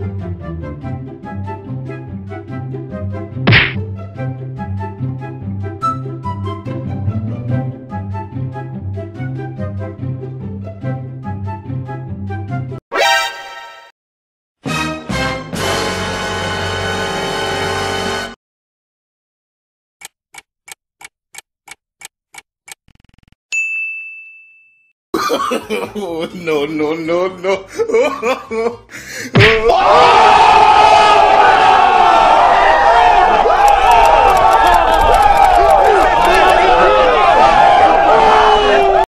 oh, no, no, no, no. Oh!